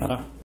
Huh.